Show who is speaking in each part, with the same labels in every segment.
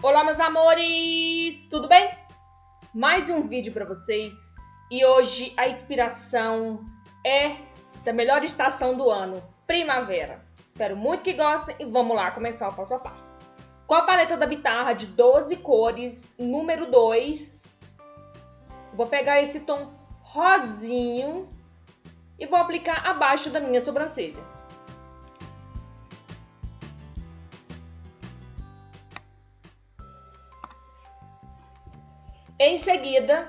Speaker 1: Olá, meus amores! Tudo bem? Mais um vídeo para vocês e hoje a inspiração é da melhor estação do ano, primavera. Espero muito que gostem e vamos lá começar o passo a passo. Com a paleta da Bitarra de 12 cores, número 2, vou pegar esse tom rosinho e vou aplicar abaixo da minha sobrancelha. Em seguida,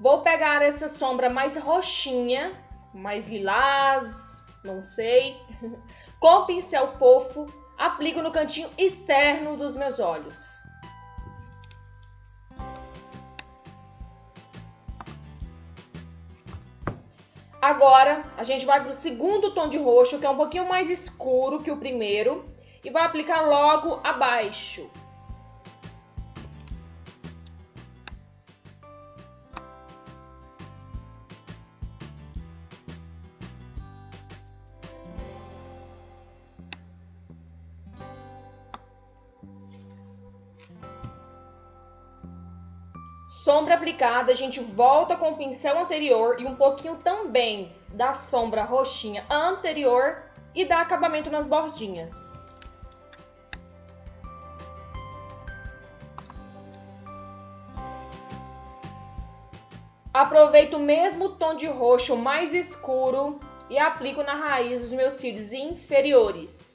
Speaker 1: vou pegar essa sombra mais roxinha, mais lilás, não sei, com o pincel fofo, aplico no cantinho externo dos meus olhos. Agora, a gente vai para o segundo tom de roxo, que é um pouquinho mais escuro que o primeiro, e vai aplicar logo abaixo. Sombra aplicada, a gente volta com o pincel anterior e um pouquinho também da sombra roxinha anterior e dá acabamento nas bordinhas. Aproveito o mesmo tom de roxo mais escuro e aplico na raiz dos meus cílios inferiores.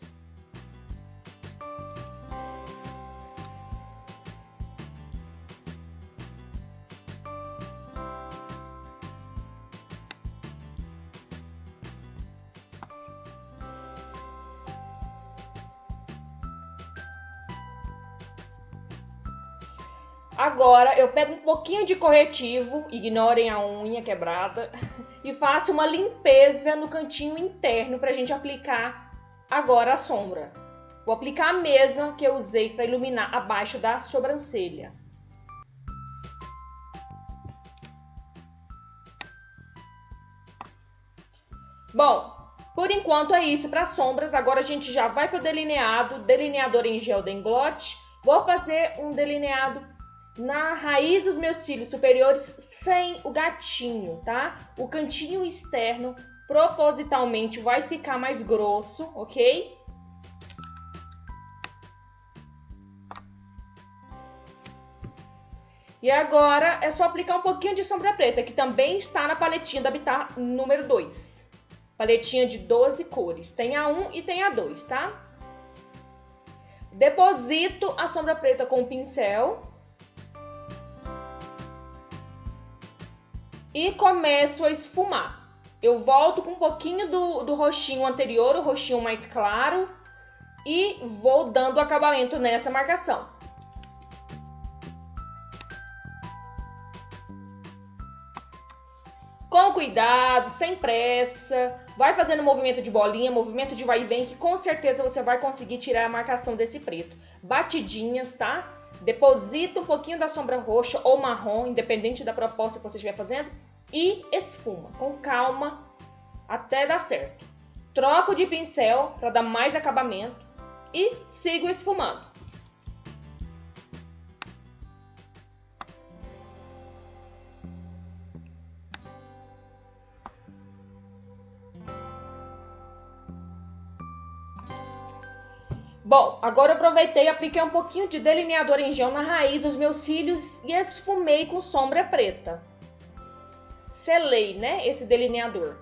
Speaker 1: Agora eu pego um pouquinho de corretivo, ignorem a unha quebrada, e faço uma limpeza no cantinho interno para a gente aplicar agora a sombra. Vou aplicar a mesma que eu usei para iluminar abaixo da sobrancelha. Bom, por enquanto é isso para sombras. Agora a gente já vai para o delineado, delineador em gel da Inglot. Vou fazer um delineado na raiz dos meus cílios superiores sem o gatinho, tá? O cantinho externo propositalmente vai ficar mais grosso, ok? E agora é só aplicar um pouquinho de sombra preta, que também está na paletinha da Bitar número 2. Paletinha de 12 cores. Tem a 1 e tem a 2, tá? Deposito a sombra preta com o pincel e começo a esfumar. Eu volto com um pouquinho do, do roxinho anterior, o roxinho mais claro, e vou dando acabamento nessa marcação. Com cuidado, sem pressa, vai fazendo movimento de bolinha, movimento de vai e vem, que com certeza você vai conseguir tirar a marcação desse preto. Batidinhas, tá? Deposita um pouquinho da sombra roxa ou marrom, independente da proposta que você estiver fazendo, e esfuma com calma até dar certo. Troco de pincel para dar mais acabamento e sigo esfumando. Bom, agora eu aproveitei e apliquei um pouquinho de delineador em gel na raiz dos meus cílios e esfumei com sombra preta. Selei, né, esse delineador.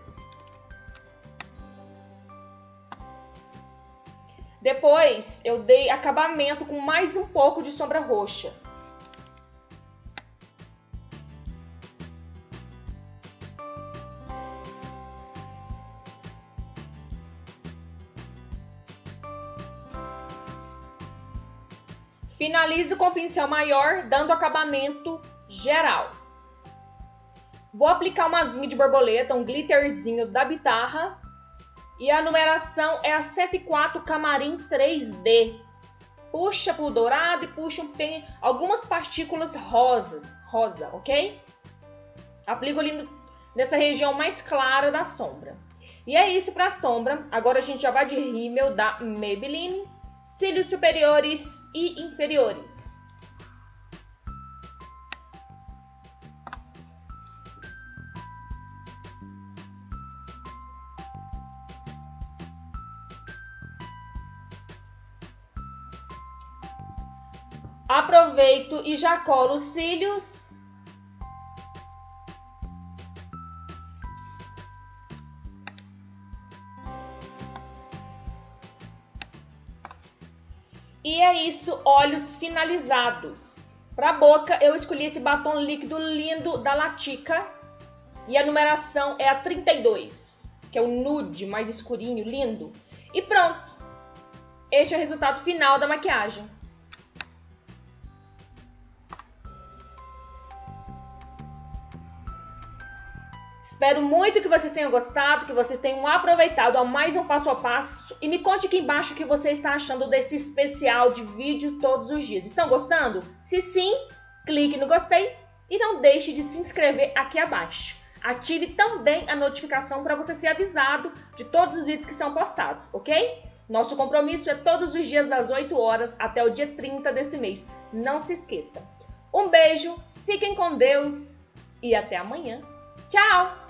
Speaker 1: Depois, eu dei acabamento com mais um pouco de sombra roxa. Finalizo com pincel maior, dando acabamento geral. Vou aplicar uma asinha de borboleta, um glitterzinho da Bitarra. E a numeração é a 74 Camarim 3D. Puxa pro dourado e puxa um pen, algumas partículas rosas, rosa, ok? Aplico ali nessa região mais clara da sombra. E é isso para sombra. Agora a gente já vai de rímel da Maybelline. Cílios superiores e inferiores. Aproveito e já colo os cílios E é isso, olhos finalizados. Para boca, eu escolhi esse batom líquido lindo da Latica. E a numeração é a 32, que é o nude mais escurinho, lindo. E pronto. Este é o resultado final da maquiagem. Espero muito que vocês tenham gostado, que vocês tenham aproveitado a mais um passo a passo e me conte aqui embaixo o que você está achando desse especial de vídeo todos os dias. Estão gostando? Se sim, clique no gostei e não deixe de se inscrever aqui abaixo. Ative também a notificação para você ser avisado de todos os vídeos que são postados, ok? Nosso compromisso é todos os dias às 8 horas até o dia 30 desse mês. Não se esqueça. Um beijo, fiquem com Deus e até amanhã. Tchau!